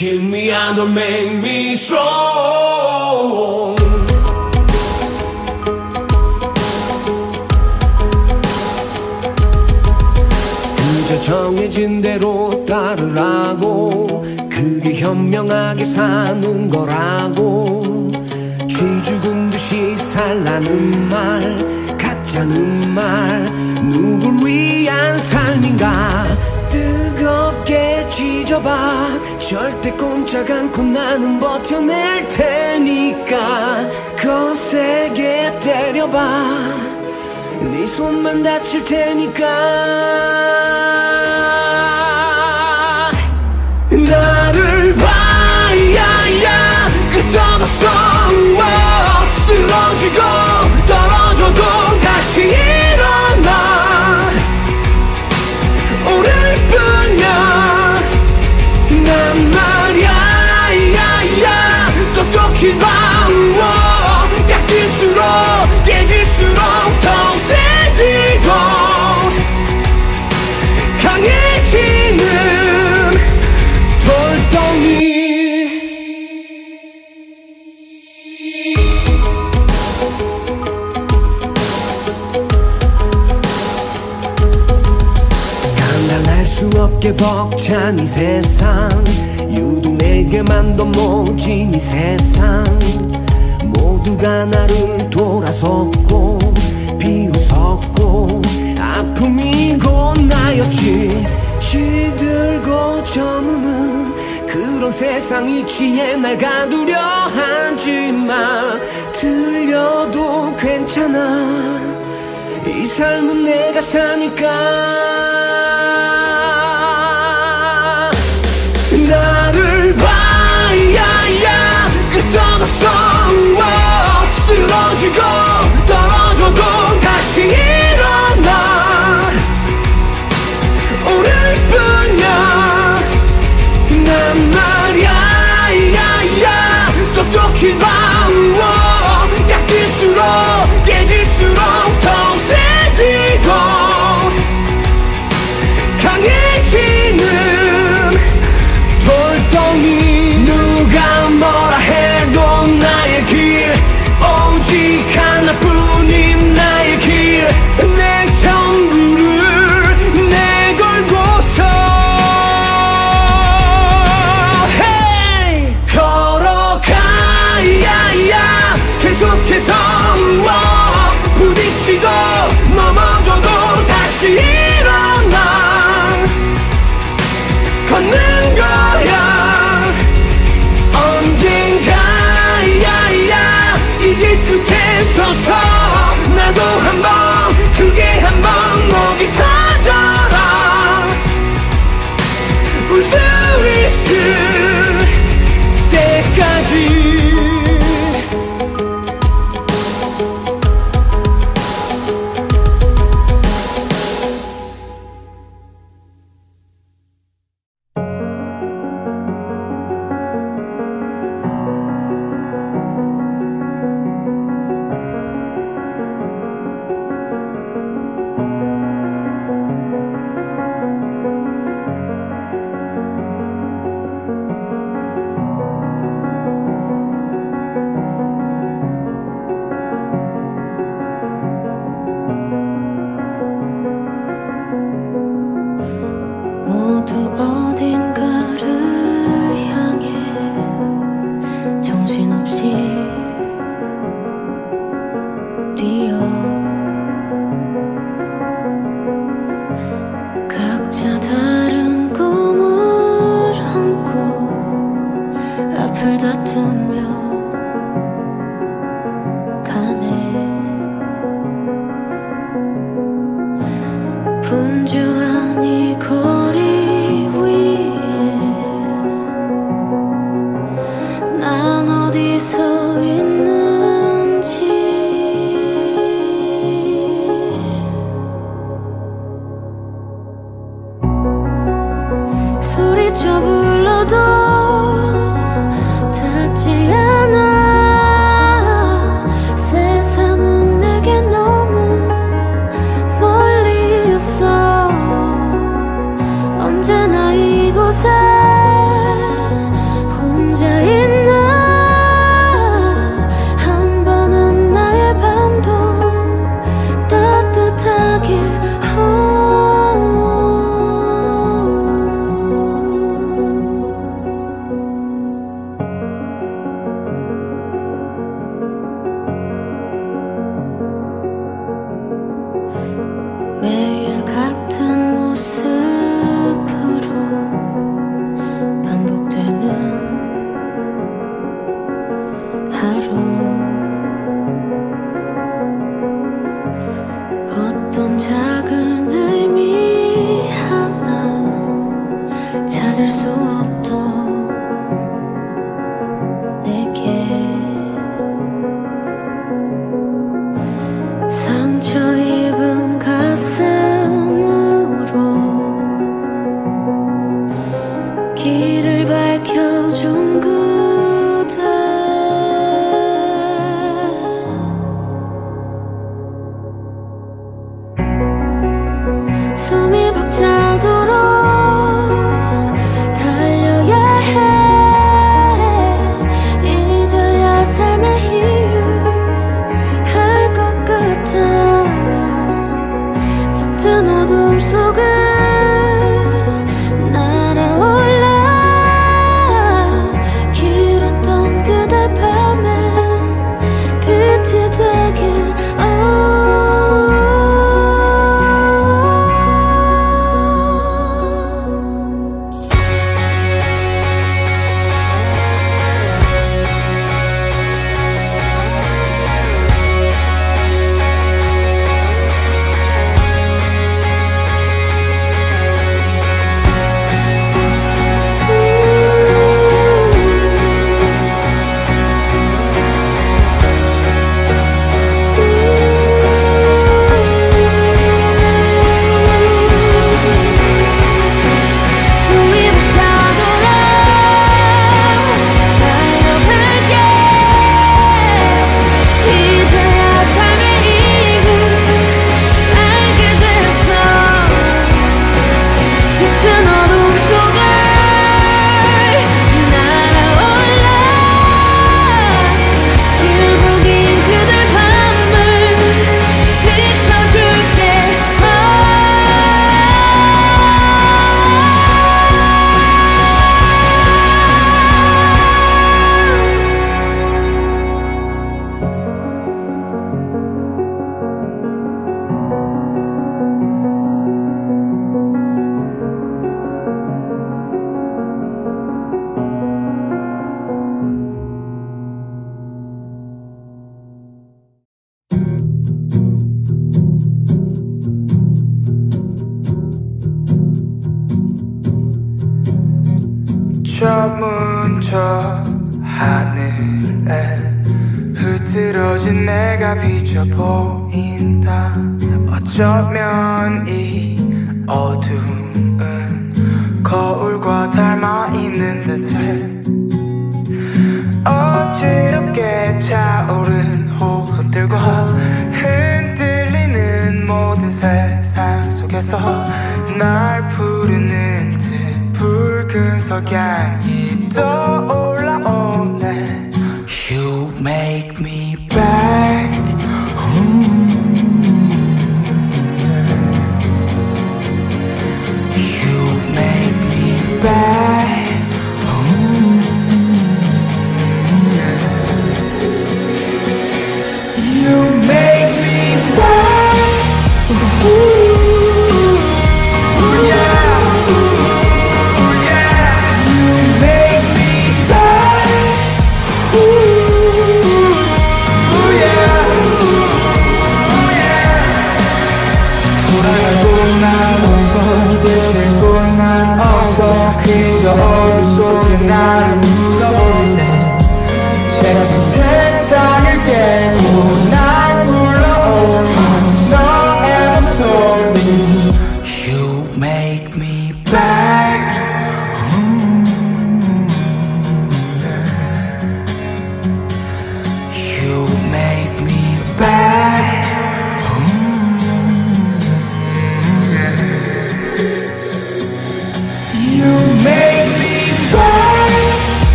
Kill me and don't make me strong. 그저 정해진 대로 따르라고 그게 현명하게 사는 거라고. 쥐 죽은 듯이 살라는 말 가짜는 말 누굴 위한 삶인가 쥐져봐. 절대 꼼짝 않고 나는 버텨낼 테니까. 거세게 때려봐. 네 손만 다칠 테니까. 나를 봐야야. 끝없어 쓰러지고 수 없게 벅찬 이 세상. 유독 내게만 더 모진 이 세상. 모두가 나를 돌아섰고 비웃었고 아픔이 곧 나였지. 시들고 저무는 그런 세상 이치에 날 가두려 하지마 들려도 괜찮아. 이 삶은 내가 사니까 쓰러 taught me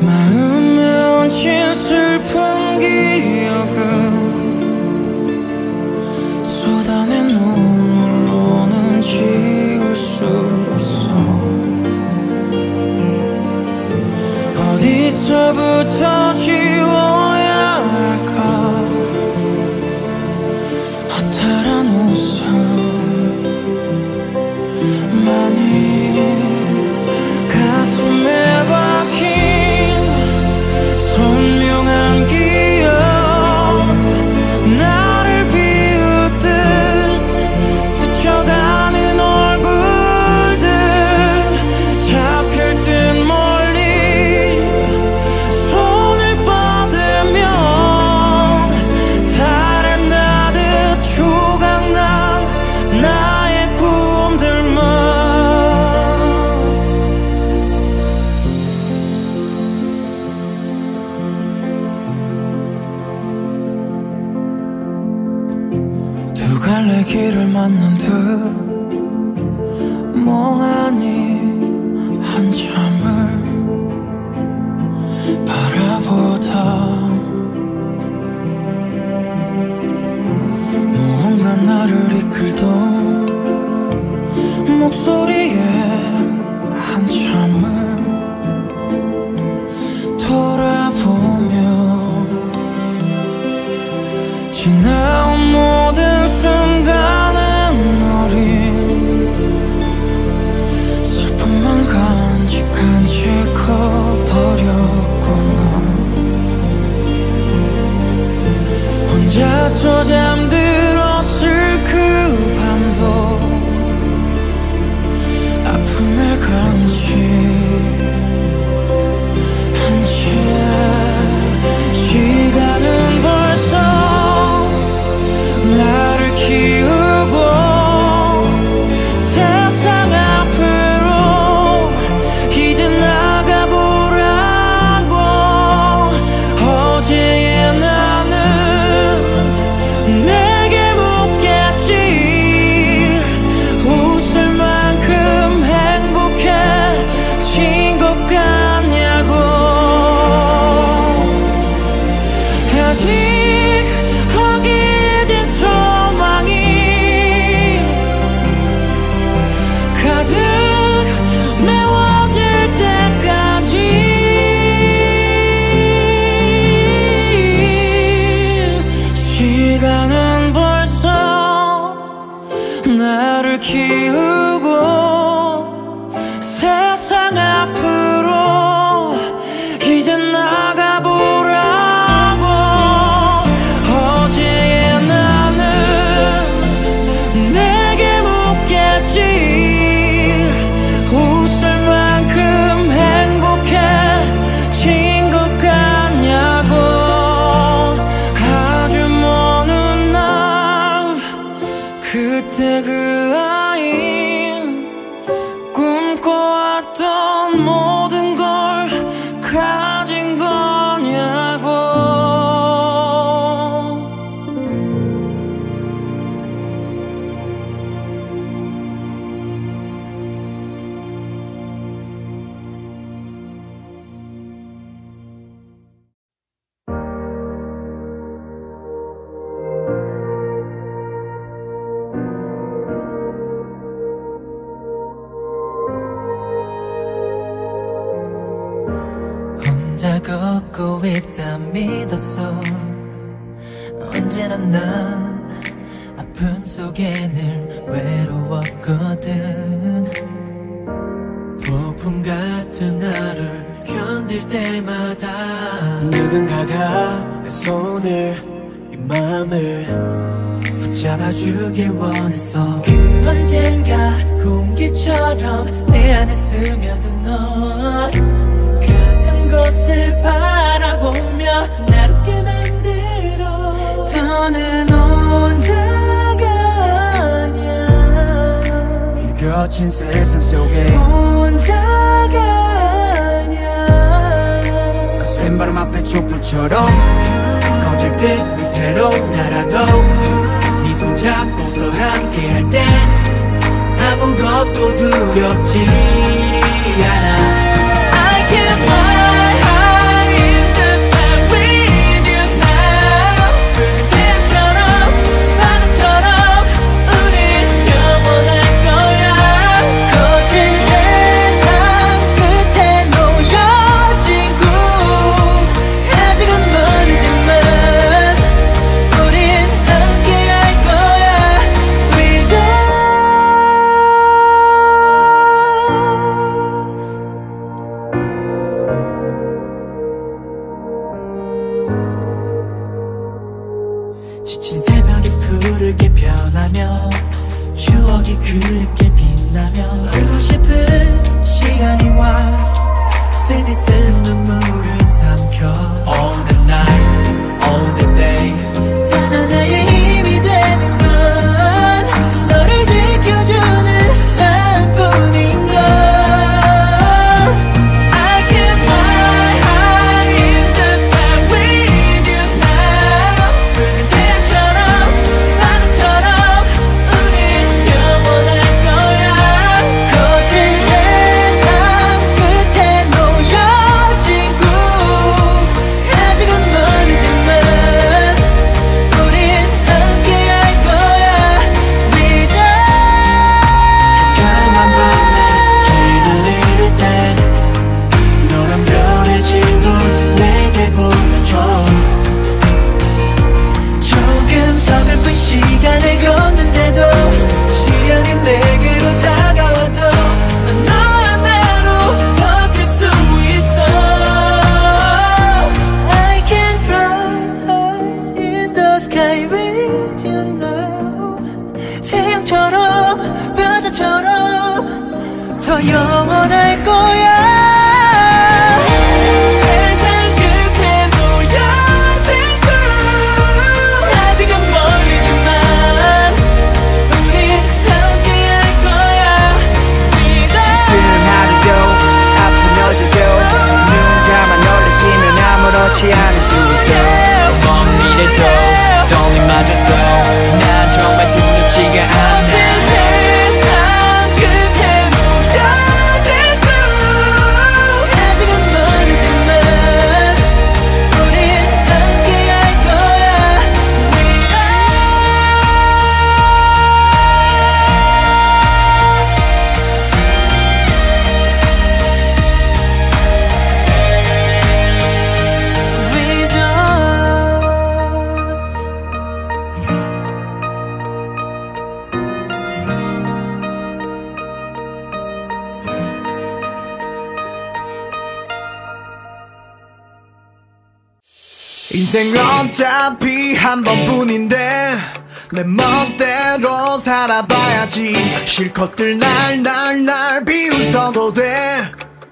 마음에 얹힌 슬픈 기억은 쏟아낸 눈물로는 지울 수 없어. 어디서부터 거친 세상 속에 혼자가 아니야. 거센 바람 앞에 촛불처럼 꺼질 듯 밑으로 날아도 네 손잡고서 함께 할 땐 아무것도 두렵지 인생 어차피 한 번뿐인데 내 멋대로 살아봐야지. 실컷들 날 날 날 비웃어도 돼.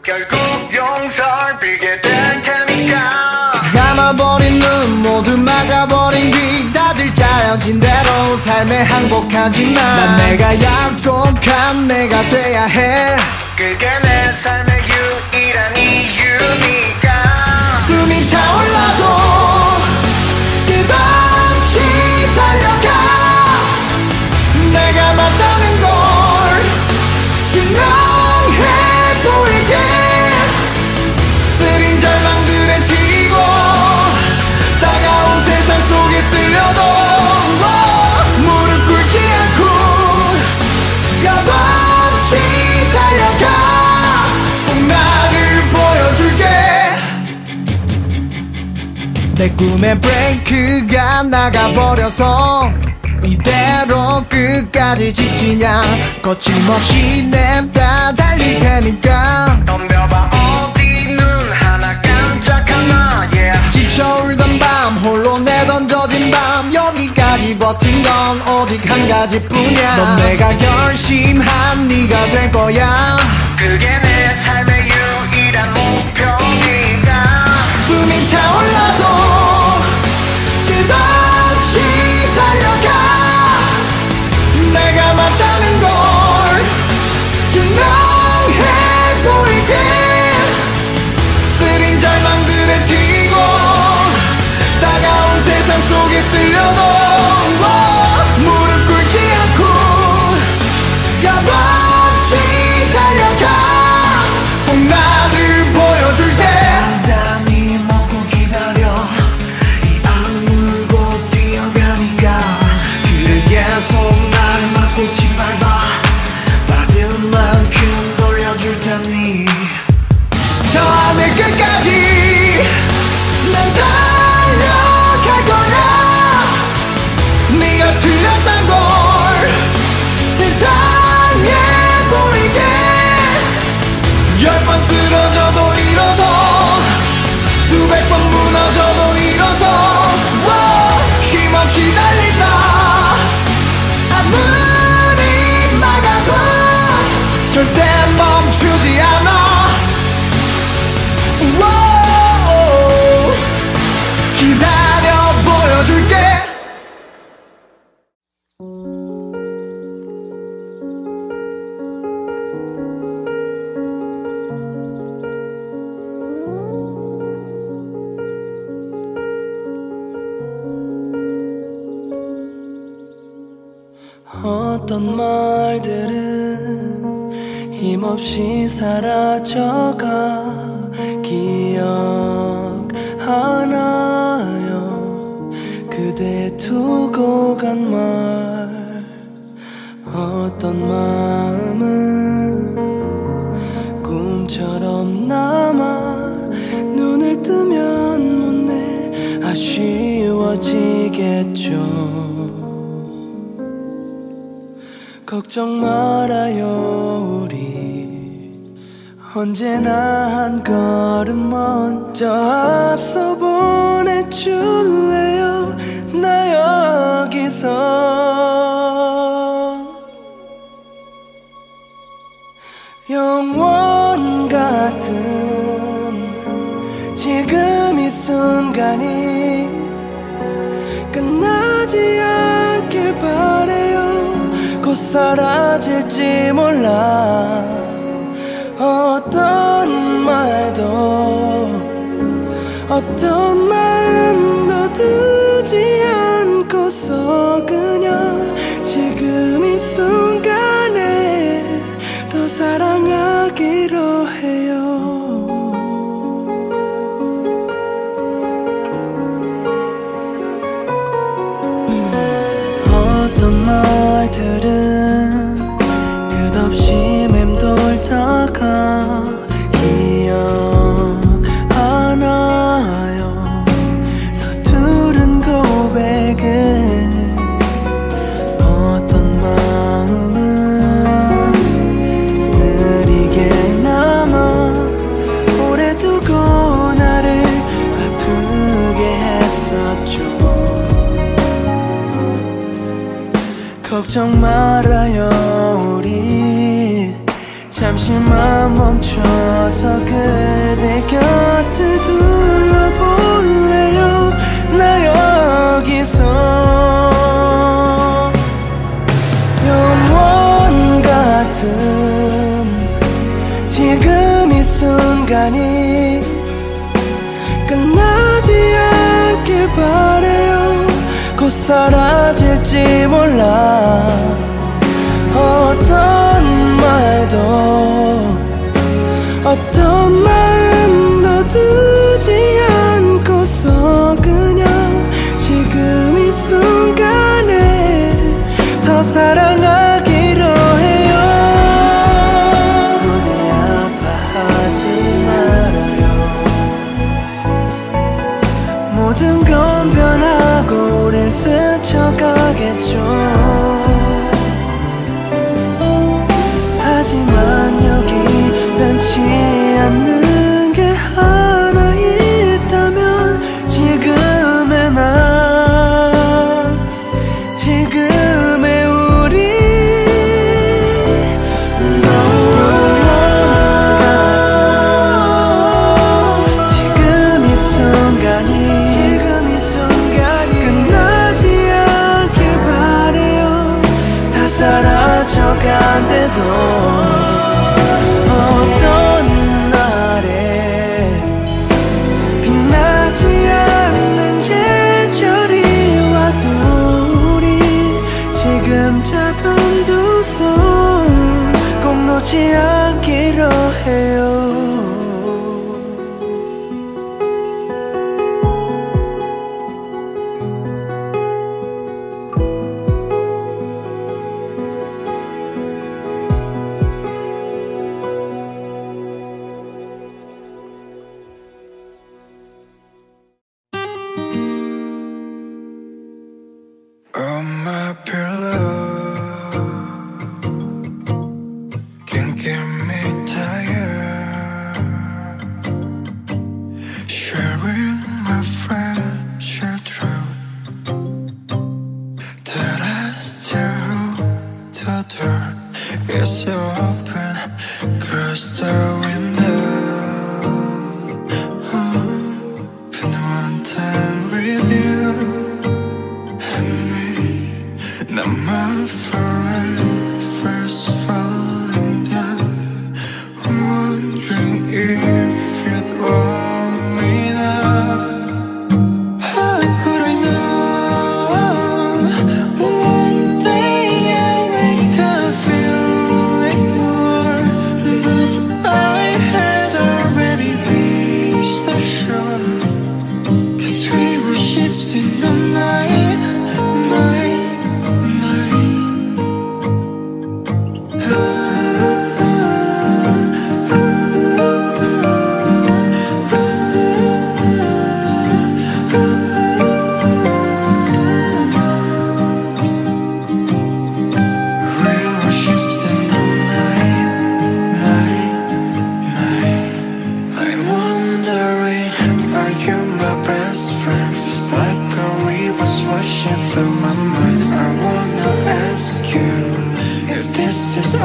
결국 용서를 빌게 될 테니까. 감아버린 눈 모두 막아버린 귀 다들 짜여진 대로 삶에 항복하지만 난 내가 약속한 내가 돼야 해. 그게 내 삶의 유일한 이유니까. 숨이 차올라도 know. 내 꿈의 브레이크가 나가버려서 이대로 끝까지 지치냐. 거침없이 냅다 달릴 테니까. 덤벼봐 어디 눈 하나 깜짝하나 yeah. 지쳐 울던 밤 홀로 내던져진 밤. 여기까지 버틴 건 오직 한 가지뿐이야. 넌 내가 결심한 네가 될 거야. 그게 내 삶의 유일한 목표 어떤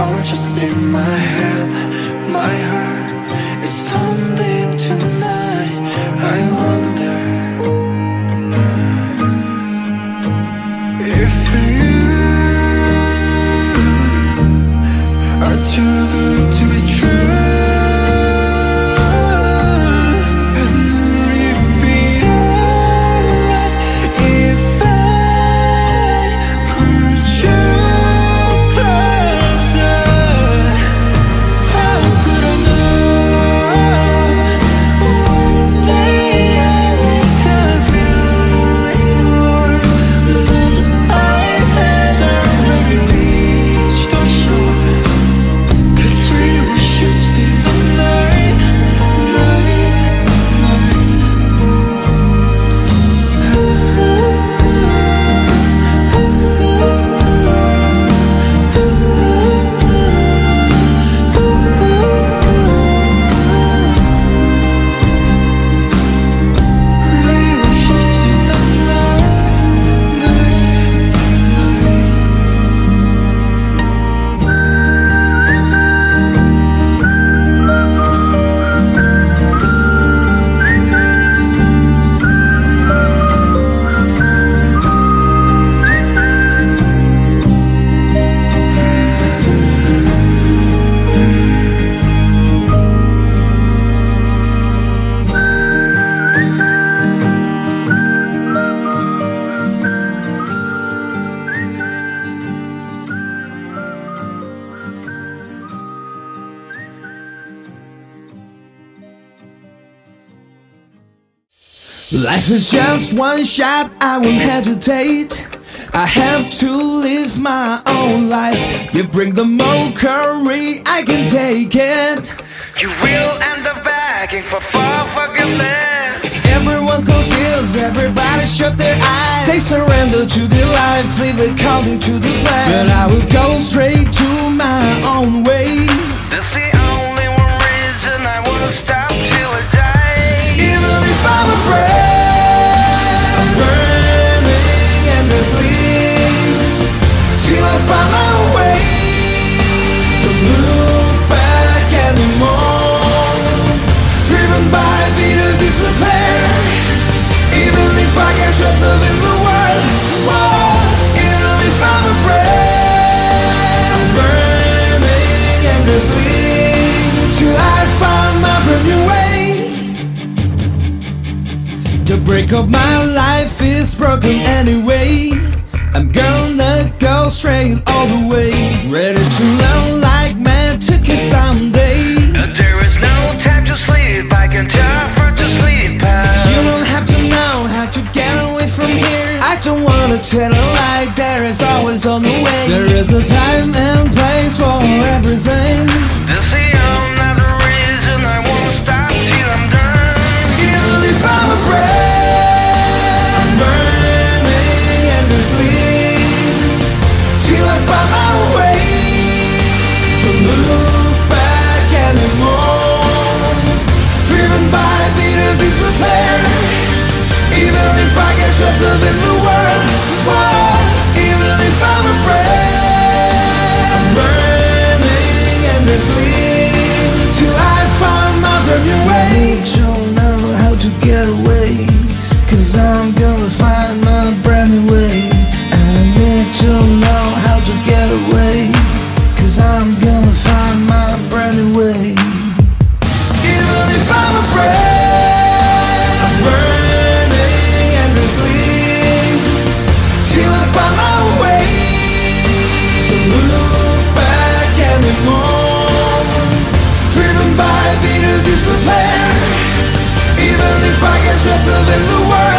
You're just in my head Life is just one shot, I won't hesitate. I have to live my own life. You bring the mockery, I can take it. You will end up begging for for forgiveness. Everyone goes heels, everybody shut their eyes. They surrender to their life, live according to the plan. But I will go straight to my own way. That's the only one reason I won't stop till I die. Even if I'm afraid, break of my life is broken anyway. I'm gonna go straight all the way. Ready to learn like man to kiss someday. There is no time to sleep. I can tell for to sleep. You don't have to know how to get away from here. I don't wanna tell a lie, there is always on the way. There is a time and place for everything. step love in the world, world Even if I'm afraid. I'm burning endlessly Till I find my burning way. is the plan Even if I can't trapped in the world.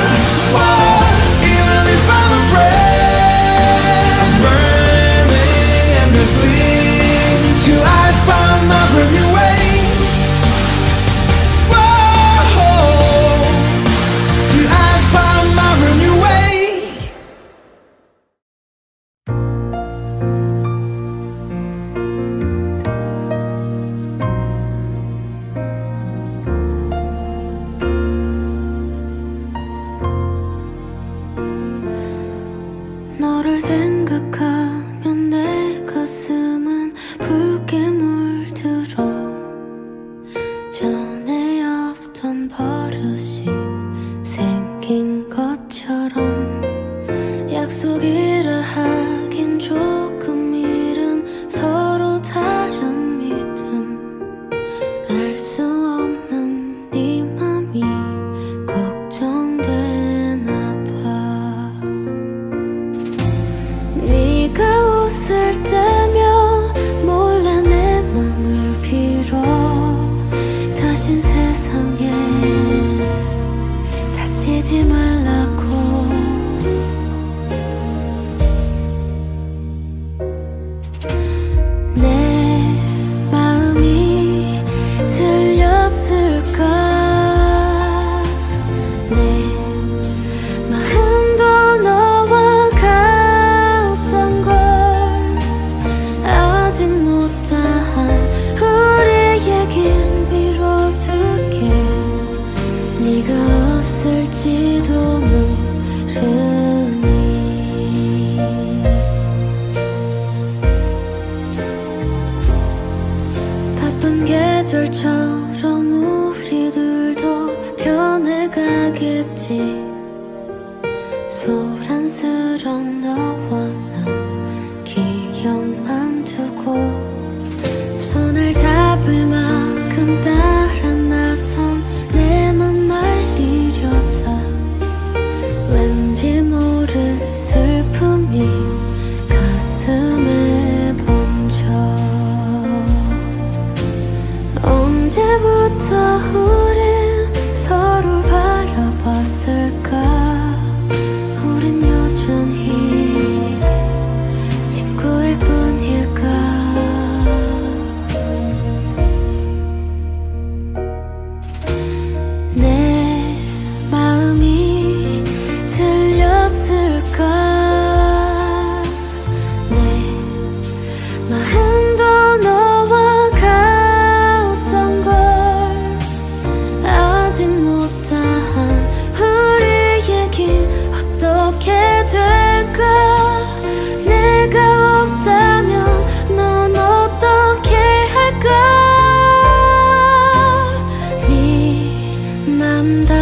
네맘다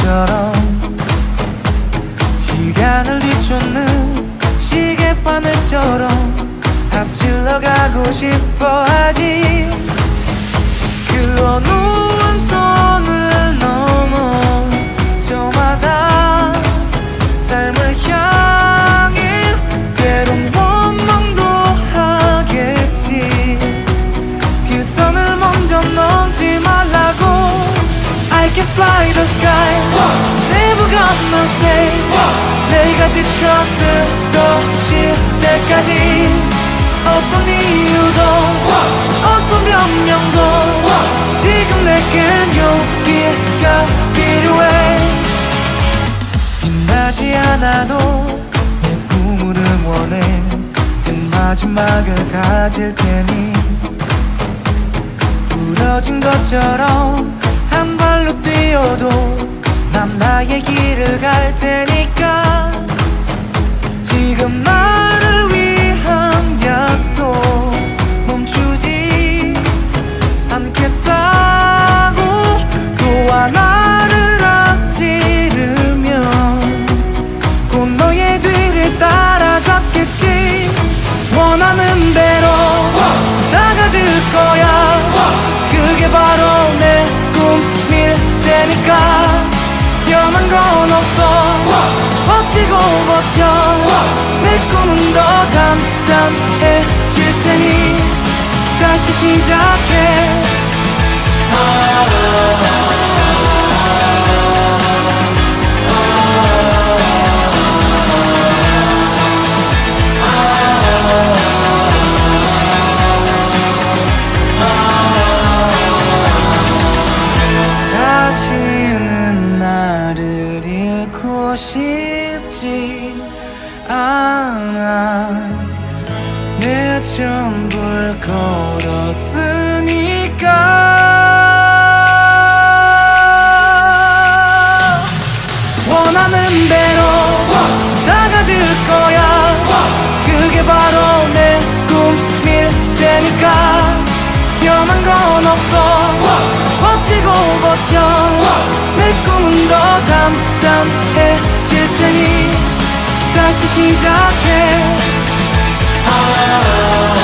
것처럼 시간을 뒤쫓는 시계바늘처럼 앞질러 가고 싶어 하지. 그 어느 한 선을 넘어 저마다 삶 Gonna stay 내가 지쳐 쓰러질 때까지 어떤 이유도 어떤 변명도 지금 내겐 용기가 필요해. 빛나지 않아도 내 꿈을 응원해. 그 마지막을 가질 테니. 부러진 것처럼 한 발로 뛰어도 난 나의 길을 갈 테니까 지금 나를 위한 약속 멈추지 않겠다고. 또 하나를 앞지르면 곧 너의 뒤를 따라잡겠지. 원하는 대로 나가질 거야. 그게 바로 내 꿈일 테니까 변한 건 없어. 버티고 버텨. 내 꿈은 더 단단해질 테니 다시 시작해 다시 시작해 oh, oh, oh.